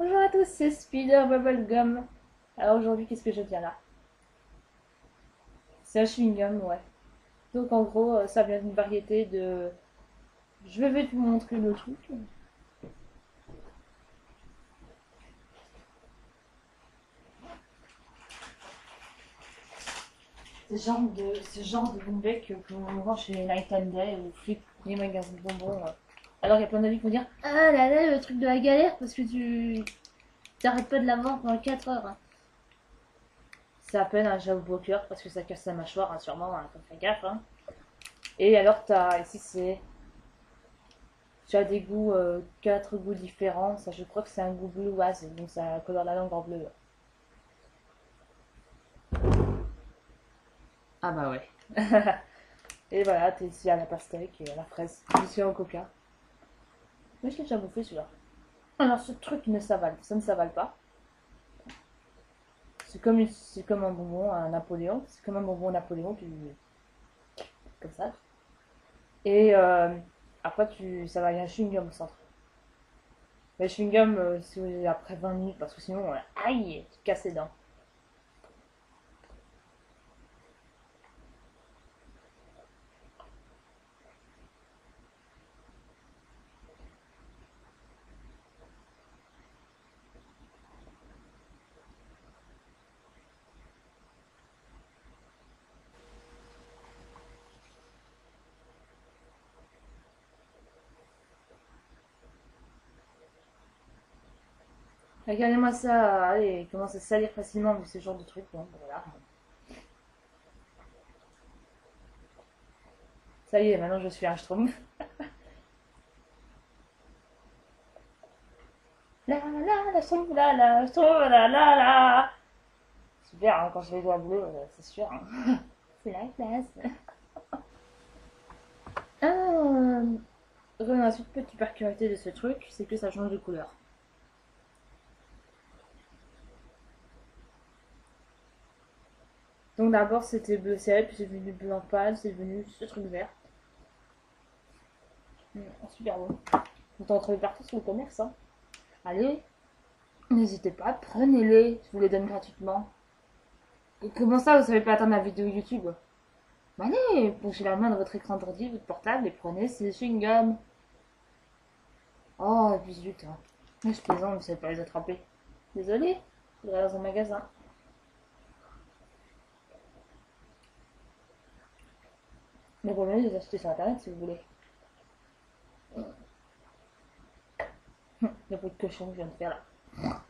Bonjour à tous, c'est Spider Bubblegum. Alors aujourd'hui, qu'est-ce que je viens là C'est un chewing-gum, ouais. Donc en gros, euh, ça vient d'une variété de... Je vais vous montrer le truc. Ce genre de, ce genre de bonbec que l'on vend chez Night and Day ou les magasins de bonbons. Alors il y a plein d'amis qui vont dire Ah là là, le truc de la galère parce que tu t'arrêtes pas de la vendre pendant 4 heures. hein. C'est à peine un jailbreaker parce que ça casse sa mâchoire, hein, sûrement, hein, faire gaffe. Hein. Et alors t'as, ici c'est. Tu as des goûts, 4 goûts différents. Ça, je crois que c'est un goût blue oise, donc ça colore la langue en bleu. Ah bah ouais. et voilà, t'es ici à la pastèque et à la fraise. Ici au coca. Mais je l'ai déjà bouffé celui-là. Alors ce truc ne s'avale, ça ne s'avale pas. C'est comme, c'est comme un bonbon, un Napoléon. C'est comme un bonbon Napoléon, tu... Comme ça. Et euh, après, tu, ça va, il y a un chewing-gum au centre. Mais chewing-gum, euh, après 20 minutes, parce que sinon, euh, aïe, tu casses les dents. Regardez-moi ça, allez, il commence à salir facilement ce genre de truc. Bon, voilà. Ça y est, maintenant je suis un schtroumpf. La la la schtroumpf, la la schtroumpf, la la la. Super, hein, quand je les doigts bleus, euh, c'est sûr. hein. c'est la classe. Euh, la toute petite particularité de ce truc, c'est que ça change de couleur. Donc d'abord c'était bleu ciel, puis c'est devenu blanc pâle, c'est devenu ce truc vert. Mmh, super. Vous en partout sur le commerce. Hein. Allez, n'hésitez pas, prenez-les, je vous les donne gratuitement. Comment ça, vous savez pas attendre la vidéo YouTube? Bah Allez, penchez la main dans votre écran d'ordi, votre portable et prenez ces chewing-gums. Oh, et puis zut, hein. Moi, je plaisante, vous savez pas les attraper. Désolé, je vais dans un magasin. Mais vous pouvez les acheter sur internet si vous voulez. Le bruit de cochon que je viens de faire là.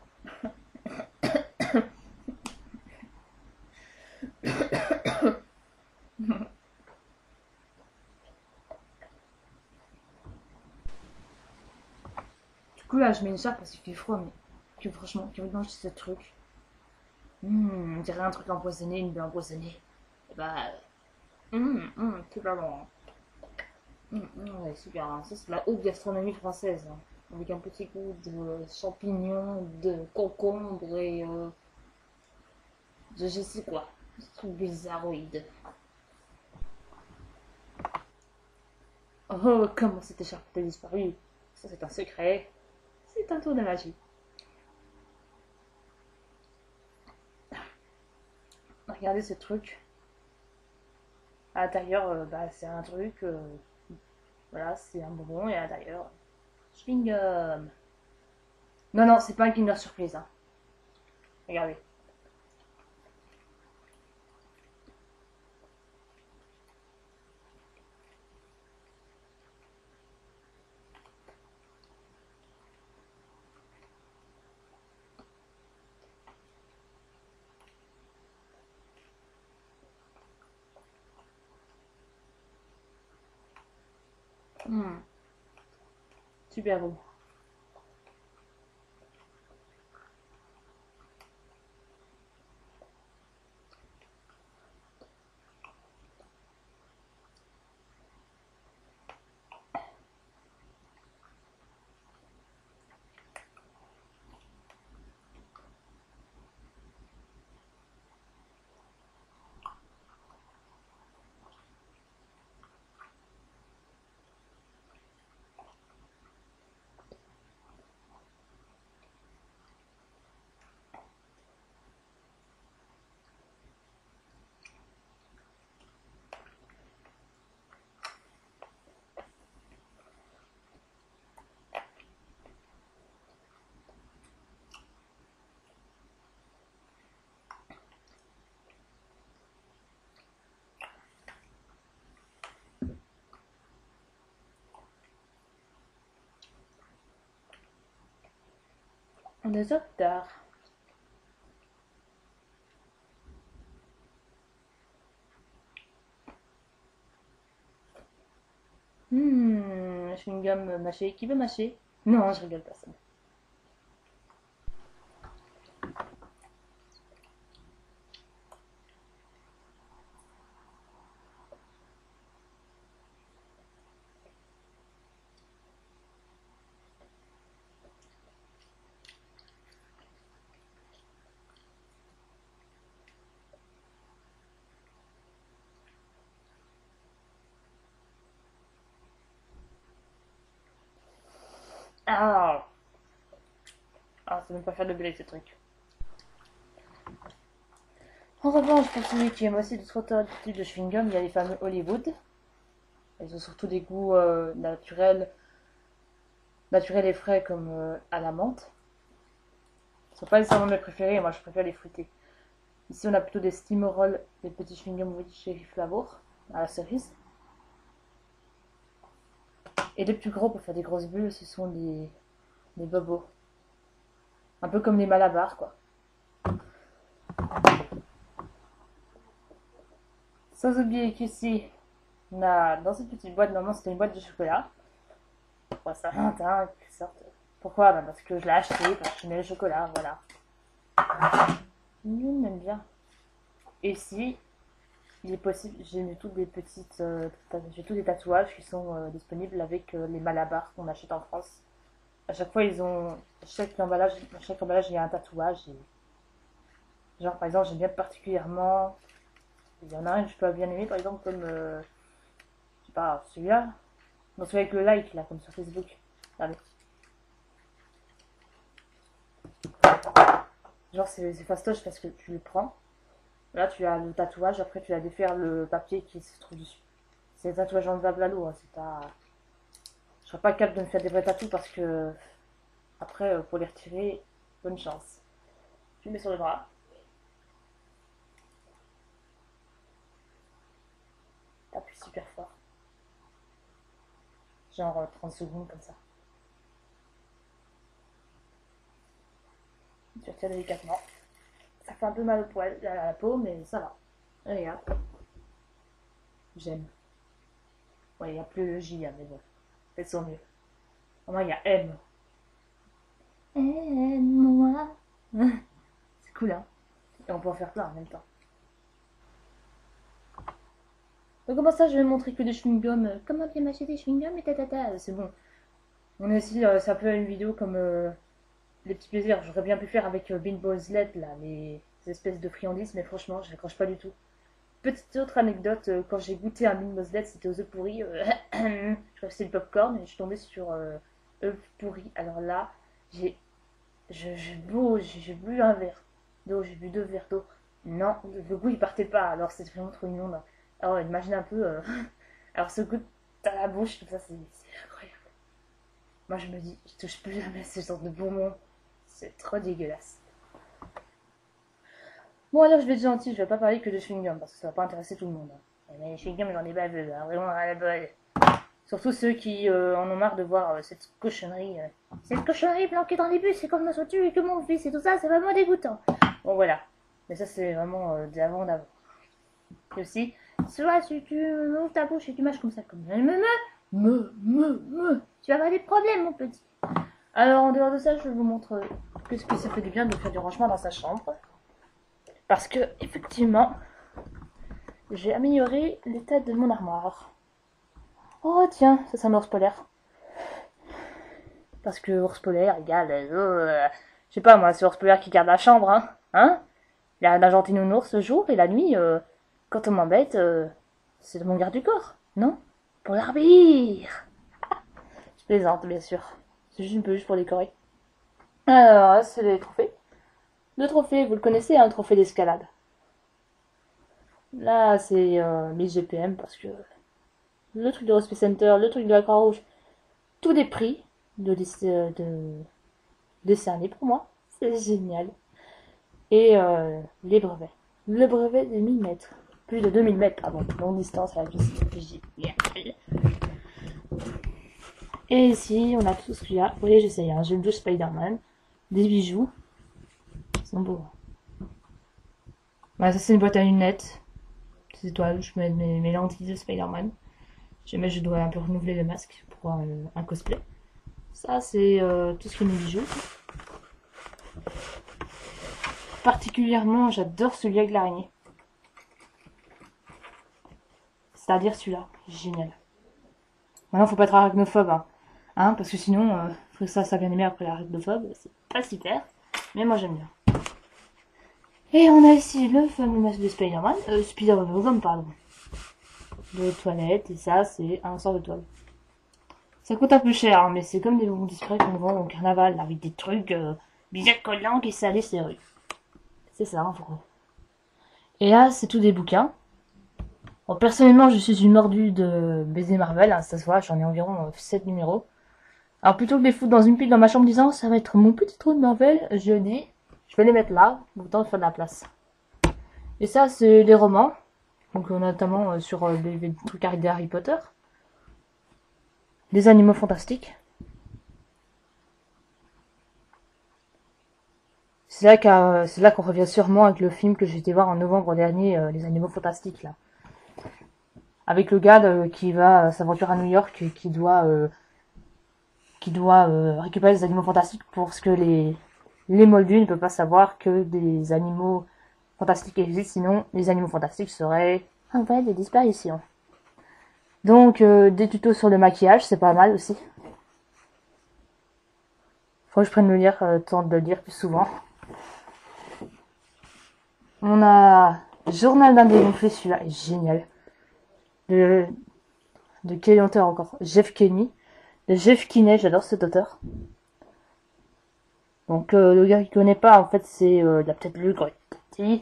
Du coup là je mets une chape parce qu'il fait froid mais que franchement qui veut manger ce truc. Hum, on dirait un truc empoisonné, une baie empoisonnée. Et bah Hum, hum, super bon. Hum, hum, ouais, super. hein. Ça, c'est la haute gastronomie française. hein. Avec un petit goût de champignons, de concombre et euh, de je sais quoi. Ce truc bizarroïde. Oh, comment cette écharpe a disparu? Ça, c'est un secret. C'est un tour de magie. Regardez ce truc. À l'intérieur, euh, bah, c'est un truc. euh, voilà, c'est un bonbon et à l'intérieur. Chewing gum. Non, non, c'est pas un Kinder Surprise. Hein. Regardez. Hmm. Super bon. Heures plus tard. Hmm, chewing-gum mâché. Qui veut mâcher? Non, je rigole personne. Ah Ah, ça ne pas faire de bruit, ce truc. En revanche, pour celui qui aime aussi d'autres types de chewing-gum, il y a les fameux Hollywood. Ils ont surtout des goûts euh, naturels, naturels et frais comme euh, à la menthe. Ce ne sont pas nécessairement mes préférés, moi je préfère les fruités. Ici on a plutôt des steamerolls, des petits chewing-gums chez Flavour, à la cerise. Et les plus gros pour faire des grosses bulles, ce sont des, des bobos. Un peu comme les malabars, quoi. Sans oublier qu'ici, on a dans cette petite boîte, normalement c'était une boîte de chocolat. Pourquoi ça Pourquoi? Ben Parce que je l'ai acheté, parce que j'aimais le chocolat, voilà. Nous, on bien. Et ici, il est possible, j'ai toutes des petites, euh, tous des tatouages qui sont euh, disponibles avec euh, les malabars qu'on achète en France. À chaque fois, ils ont, chaque emballage, chaque emballage, il y a un tatouage. Genre, par exemple, j'aime bien particulièrement, il y en a un que je peux bien aimer, par exemple, comme, je sais pas, celui-là. Non, celui avec le like, là, comme sur Facebook. Genre, c'est fastoche parce que tu le prends Là, tu as le tatouage, après tu as défaire le papier qui se trouve dessus. C'est un tatouage enlevable à l'eau, hein, c'est pas... Je serais pas capable de me faire des vrais tatous parce que... Après, pour les retirer, bonne chance. Tu mets sur le bras. T'appuies super fort. Genre 30 euh, secondes comme ça. Tu retires délicatement. Ça fait un peu mal au poil, à la peau, mais ça va. Regarde. J'aime. Ouais, il n'y a plus le J, hein, mais bon. Faites son mieux. Au moins, il y a M. Aime-moi. C'est cool, hein. Et on peut en faire plein en même temps. Donc, comment ça, je vais montrer que des chewing-gums Comment bien m'acheter des chewing-gums et tatata C'est bon. On est aussi, euh, ça peut une vidéo comme... Euh, les petits plaisirs. J'aurais bien pu faire avec euh, Bean LED, là, les, espèces de friandises, mais franchement, je n'accroche pas du tout. Petite autre anecdote, euh, quand j'ai goûté un Bean LED, c'était aux œufs pourris. Euh, je crois que le popcorn, et je suis tombée sur œufs pourris. Alors là, j'ai j'ai j'ai bu un verre d'eau, j'ai bu deux verres d'eau. Non, le goût il partait pas, alors c'est vraiment trop immonde. Alors imagine un peu, alors ce goût à la bouche, tout ça, c'est incroyable. Moi je me dis, je touche plus jamais ce genre de bonbons. C'est trop dégueulasse. Bon, alors je vais être gentil, je vais pas parler que de chewing-gum parce que ça va pas intéresser tout le monde. Mais eh ben, les chewing-gum, j'en ai baveux, hein, vraiment à la bol. Surtout ceux qui euh, en ont marre de voir euh, cette cochonnerie. Euh. Cette cochonnerie planquée dans les bus, c'est comme me tu et que mon fils et tout ça, c'est vraiment dégoûtant. Bon, voilà. Mais ça, c'est vraiment d'avant d'avant. Et aussi, soit si tu ouvres ta bouche et tu mâches comme ça, comme me, me, me, me, me, tu vas avoir des problèmes, mon petit. Alors, en dehors de ça, je vous montre ce que ça fait du bien de faire du rangement dans sa chambre. Parce que, effectivement, j'ai amélioré l'état de mon armoire. Oh, tiens, ça c'est un ours polaire. Parce que ours polaire égale... Euh, je sais pas, moi, c'est ours polaire qui garde la chambre, hein Hein Il y a un gentil nounours le jour, et la nuit, euh, quand on m'embête, euh, c'est mon garde du corps, non? Pour l'arbitre Je plaisante, bien sûr. C'est juste un peu juste pour décorer. Alors, c'est les trophées. Le trophée, vous le connaissez, un hein, trophée d'escalade. Là, c'est euh, mes GPM parce que le truc de Hospice Center, le truc de la Croix-Rouge, tout des prix de, de, de décernés pour moi. C'est génial. Et euh, les brevets. Le brevet de 1000 mètres. Plus de 2000 mètres, pardon. Longue distance à la piscine. Et ici, on a tout ce qu'il y a. Vous voyez, j'essaye. Hein. J'ai une douche Spider-Man. Des bijoux. Ils sont beaux. Voilà, ça c'est une boîte à lunettes. Ces étoiles, je mets mes, mes lentilles de Spider-Man. Jamais je dois un peu renouveler le masque pour un, un cosplay. Ça c'est euh, tout ce qui est mes bijoux. Particulièrement, j'adore celui avec l'araignée. C'est-à-dire celui-là, génial. Maintenant, faut pas être arachnophobe, hein. Hein parce que sinon, euh, ça, ça vient aimer après l'arachnophobe, c'est pas super, mais moi j'aime bien. Et on a ici le fameux masque de Spider-Man, euh, Spider-Man, pardon. De toilette, et ça, c'est un sort de toile. Ça coûte un peu cher, hein, mais c'est comme des bonbons discrets qu'on vend au carnaval, avec des trucs euh, bien collants qui salissent les rues. C'est ça, en gros. Et là, c'est tout des bouquins. Personnellement, je suis une mordue de baiser Marvel, hein, ça se voit, j'en ai environ 7 numéros. Alors plutôt que de les foutre dans une pile dans ma chambre disant ça va être mon petit trou de Marvel, je dis je vais les mettre là, autant faire de la place. Et ça c'est les romans, donc notamment euh, sur euh, les, trucs Harry Potter. Les animaux fantastiques. C'est là c'est là qu'on revient sûrement avec le film que j'ai été voir en novembre dernier, euh, Les animaux fantastiques là. Avec le gars qui va s'aventurer à New York et qui doit qui doit récupérer les animaux fantastiques pour ce que les les moldus ne peuvent pas savoir que des animaux fantastiques existent, sinon les animaux fantastiques seraient en fait des disparitions. Donc euh, des tutos sur le maquillage, c'est pas mal aussi. Faut que je prenne le lire, euh, temps de le lire plus souvent. On a Journal d'un dégonflé, celui-là est génial. De, de quel encore Jeff Kenny. Jeff Kinney, j'adore cet auteur. Donc euh, le gars qui connaît pas, en fait, c'est euh, il a.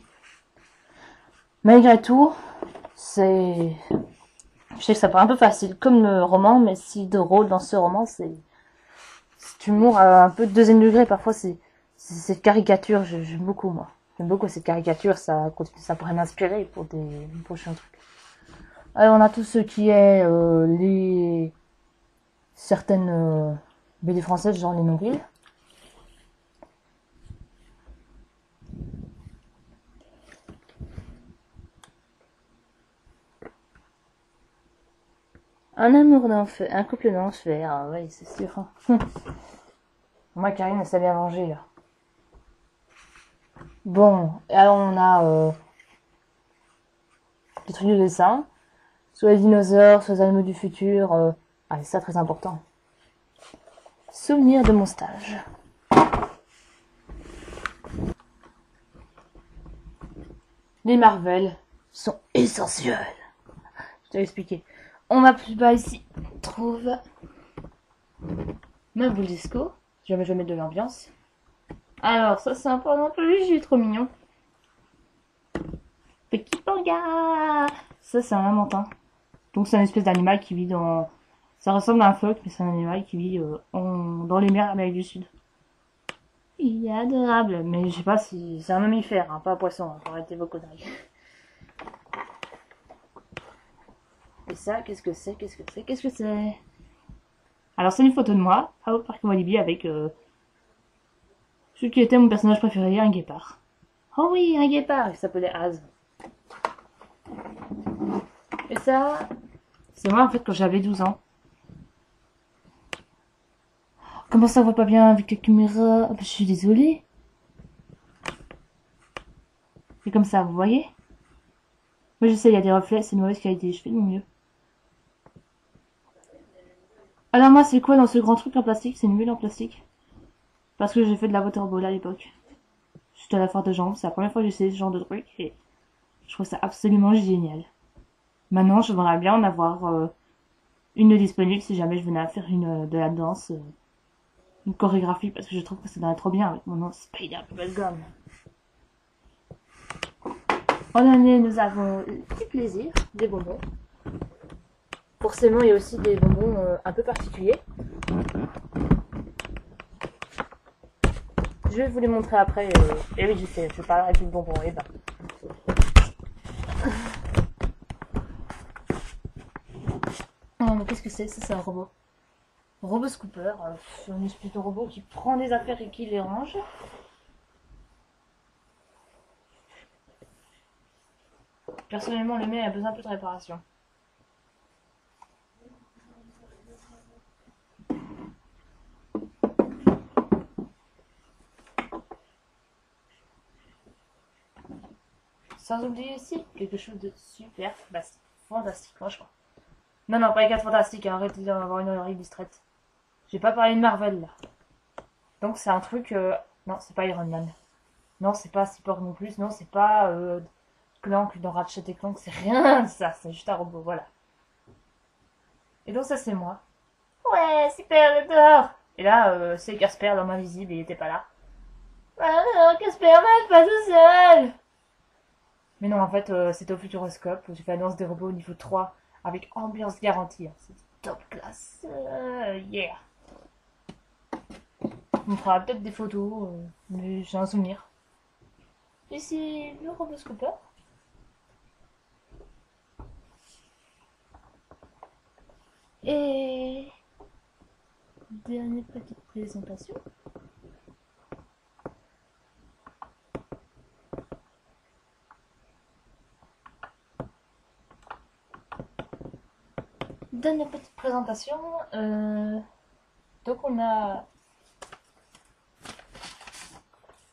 Malgré tout, c'est je sais que ça paraît un peu facile comme le roman, mais si de rôle dans ce roman, c'est c'est humour à un peu de deuxième degré. Parfois, c'est cette caricature, j'aime beaucoup moi. J'aime beaucoup cette caricature, ça ça pourrait m'inspirer pour des prochains trucs. Alors on a tout ce qui est euh, les certaines euh, BD françaises, genre les nombrils. Un amour d'enfer, un couple d'enfer, ah oui, c'est sûr. Moi, Karine, elle s'est bien manger, là. Bon, alors on a euh, des trucs de dessin, soit les dinosaures, soit les animaux du futur. Euh, ah, c'est ça très important. Souvenir de mon stage. Les Marvel sont essentiels. Je t'ai expliqué. On va plus bas ici. Trouve ma boule disco. Je vais mettre de l'ambiance. Alors, ça c'est peu un peu léger, trop mignon. Petit panga Ça c'est un lamentin. Donc c'est une espèce d'animal qui vit dans... Ça ressemble à un phoque, mais c'est un animal qui vit euh, dans les mers d'Amérique du Sud. Il est adorable, mais je sais pas si... C'est un mammifère, hein, pas un poisson, hein, pour arrêter vos conneries. Et ça, qu'est-ce que c'est Qu'est-ce que c'est Qu'est-ce que c'est? Alors, c'est une photo de moi, à au parc Walibi, avec euh, ce qui était mon personnage préféré, un guépard. Oh oui, un guépard Il s'appelait Az. Et ça, c'est moi, en fait, quand j'avais 12 ans. Comment ça, voit pas bien avec la caméra? Ah, bah, Je suis désolée. C'est comme ça, vous voyez? Moi, je sais, il y a des reflets, c'est une mauvaise qualité, je fais de mon mieux. Alors moi, c'est quoi dans ce grand truc en plastique? C'est une bulle en plastique. Parce que j'ai fait de la waterbowl à l'époque. J'étais à la forte de jambes, c'est la première fois que j'essaie ce genre de truc et je trouve ça absolument génial. Maintenant, je voudrais bien en avoir euh, une disponible si jamais je venais à faire une de la danse, euh, une chorégraphie, parce que je trouve que ça donne trop bien avec mon nom Spider Bubblegum. En année, nous avons du plaisir, des bonbons. Forcément, il y a aussi des bonbons euh, un peu particuliers. Je vais vous les montrer après. Et euh, eh oui, je sais, je parlerai plus de bonbons. Et eh ben. Oh, qu'est-ce que c'est? Ça, c'est un robot. Robot Scooper, euh, un espèce de robot qui prend des affaires et qui les range. Personnellement, le mien a besoin un peu de réparation. Sans oublier aussi quelque chose de super fantastique, franchement. Non, non, pas les 4 fantastiques, hein, arrêtez d'avoir une oreille distraite. J'ai pas parlé de Marvel là. Donc c'est un truc. Euh, non, c'est pas Iron Man. Non, c'est pas Cyborg non plus. Non, c'est pas euh, Clank dans Ratchet et Clank. C'est rien de ça. C'est juste un robot, voilà. Et donc ça c'est moi. Ouais, super, j'adore. Et là, euh, c'est Casper, l'homme invisible, il était pas là. Ah, Casper, je pas tout seul. Mais non, en fait, euh, c'était au Futuroscope. J'ai fait annonce des robots au niveau 3 avec ambiance garantie. C'est top classe. Euh, yeah. On fera peut-être des photos, euh, mais j'ai un souvenir. Et c'est le robot scooper. Et dernière petite présentation. Dernière petite présentation. Euh, donc on a...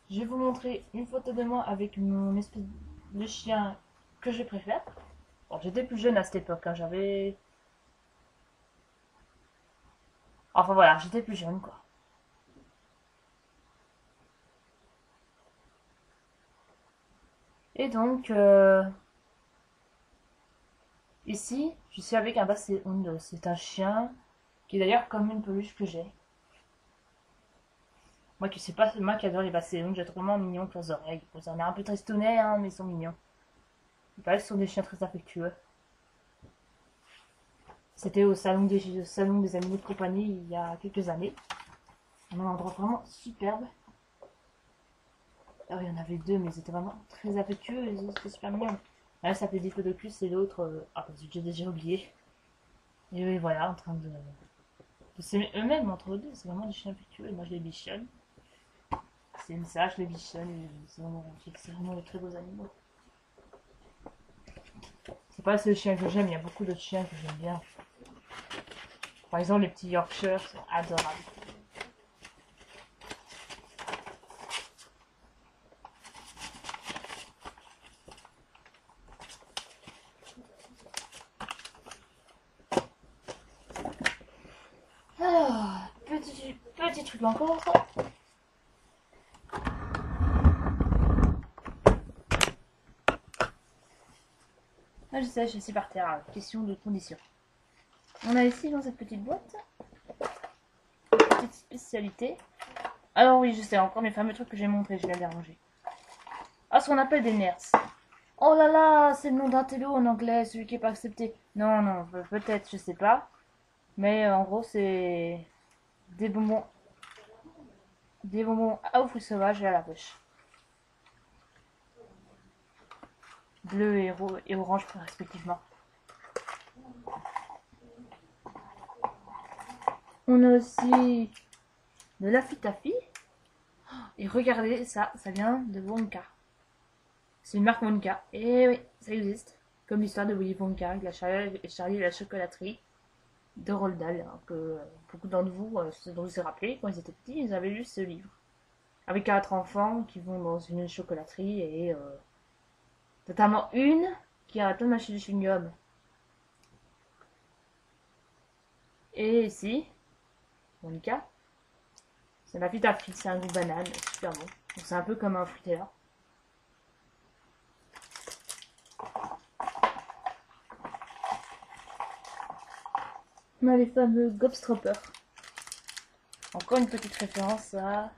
Je vais vous montrer une photo de moi avec mon espèce de chien que je préfère. Bon, j'étais plus jeune à cette époque, hein, j'avais... Enfin voilà, j'étais plus jeune quoi. Et donc... Euh, Ici, je suis avec un Basséhound. C'est un chien qui est d'ailleurs comme une peluche que j'ai. Moi qui sais pas, moi qui adore les Basséhounds, j'ai vraiment mignon pour leurs oreilles. Ils ont l'air un peu tristounets, hein, mais ils sont mignons. Il paraît ce sont des chiens très affectueux. C'était au salon des, salon des animaux de compagnie il y a quelques années. Un endroit vraiment superbe. Alors il y en avait deux, mais ils étaient vraiment très affectueux ils étaient super mignons. Là, ça fait Diplodocus et l'autre. Euh... Ah, j'ai déjà oublié. Et voilà, en train de. de s'aimer eux-mêmes entre eux deux. C'est vraiment des chiens affectueux. Moi, je les bichonne. C'est ça, je les bichonne. C'est vraiment, vraiment de très beaux animaux. C'est pas seul chien que j'aime. Il y a beaucoup d'autres chiens que j'aime bien. Par exemple, les petits Yorkshire sont adorables. encore. Je sais, par terre. Question de condition. On a ici dans cette petite boîte une petite spécialité. Alors oui, je sais, encore mes fameux trucs que j'ai montré, je vais les ranger. Ah, ce qu'on appelle des nerds. Oh là là, c'est le nom d'un télo en anglais, celui qui n'est pas accepté. Non, non, peut-être, je sais pas. Mais euh, en gros, c'est des bonbons des bonbons à fruits sauvages et à la pêche. Bleu et, et orange respectivement. On a aussi de la fitafi. Et regardez ça, ça vient de Wonka. C'est une marque Wonka. Et oui, ça existe. Comme l'histoire de Willy Wonka, la Charlie, Charlie et la chocolaterie de Roald Dahl, hein, que beaucoup d'entre vous, euh, dont vous rappelez, quand ils étaient petits, ils avaient lu ce livre. Avec quatre enfants qui vont dans une chocolaterie et euh, notamment une qui a de machine de chewing-gum. Et ici, Monica, c'est la à fille, c'est un goût banane, super bon. c'est un peu comme un fruiteur. On a les fameux Gobstropper. Encore une petite référence à...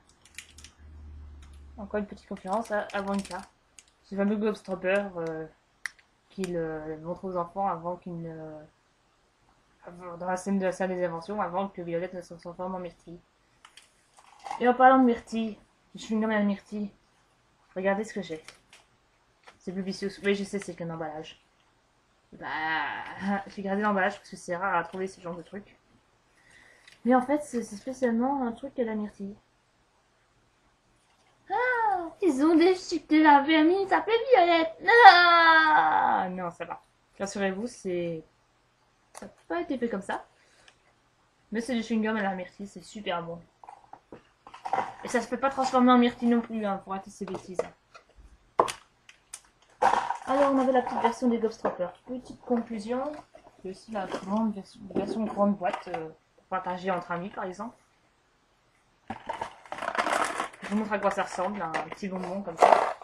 Encore une petite conférence à, à Wonka. Ce fameux Gobstropper euh, qu'il euh, montre aux enfants avant qu'il ne... dans la scène de la salle des inventions, avant que Violette ne se transforme en myrtille. Et en parlant de myrtille, je suis une myrtille. Regardez ce que j'ai. C'est plus vicieux. Oui, je sais, c'est qu'un emballage. Bah, j'ai gardé l'emballage parce que c'est rare à trouver ce genre de truc. Mais en fait, c'est spécialement un truc à la myrtille. Ah, ils ont déchiqueté la vermine, ça s'appelait Violette. Ah non, ça va. Rassurez-vous, c'est... Ça n'a pas été fait comme ça. Mais c'est du chewing-gum à la myrtille, c'est super bon. Et ça se peut pas transformer en myrtille non plus, hein, pour arrêter ces bêtises. Alors, on avait la petite version des Gobstoppers. Petite conclusion. C'est aussi la grande version, grande boîte euh, pour partager entre amis, par exemple. Je vous montre à quoi ça ressemble, un petit bonbon comme ça.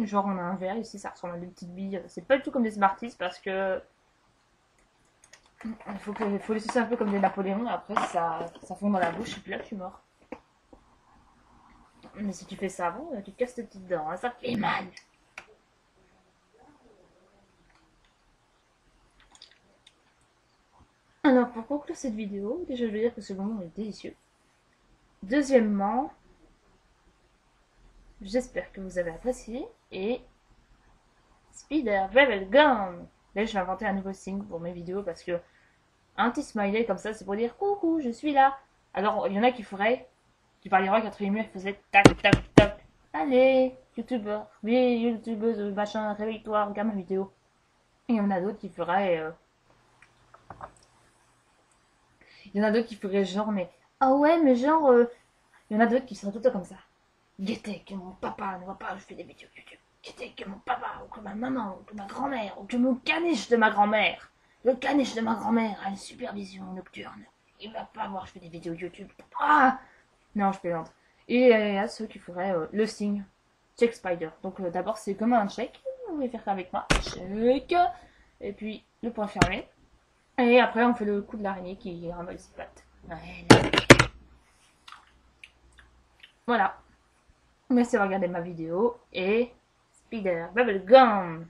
Genre, on a un verre ici, ça ressemble à des petites billes. C'est pas du tout comme des Smarties parce que. Il faut, que, faut les sucer un peu comme des Napoléons, après ça, fond dans la bouche et puis là tu mort. Mais si tu fais ça avant, tu te casses tes petites dents, hein, ça fait mal. Alors, pour conclure cette vidéo, déjà je veux dire que ce bonbon est délicieux. Deuxièmement, j'espère que vous avez apprécié et Spider Gun Là, je vais inventer un nouveau signe pour mes vidéos parce que un petit smiley comme ça, c'est pour dire coucou, je suis là. Alors, il y en a qui feraient, qui qu'entre les murs, faisaient tac, tac, tac. Allez, youtubeur, oui, youtubeuse, machin, réveille-toi, regarde ma vidéo. Il y en a d'autres qui feraient. Euh, il y en a d'autres qui feraient genre, mais. Ah ouais, mais genre. Euh, il y en a d'autres qui seraient tout comme ça. Guettez que mon papa ne voit pas, je fais des vidéos YouTube. Guettez que mon papa, ou que ma maman, ou que ma grand-mère, ou que mon caniche de ma grand-mère. Le caniche de ma grand-mère a une supervision nocturne. Il va pas voir, je fais des vidéos YouTube. Ah Non, je plaisante. Et il y a ceux qui feraient euh, le signe. Check Spider. Donc euh, d'abord, c'est comme un check. Vous pouvez faire ça avec moi. Check. Et puis, le point fermé. Et après, on fait le coup de l'araignée qui ramasse ses pattes. Voilà. Merci d'avoir regardé ma vidéo. Et Spider Bubblegum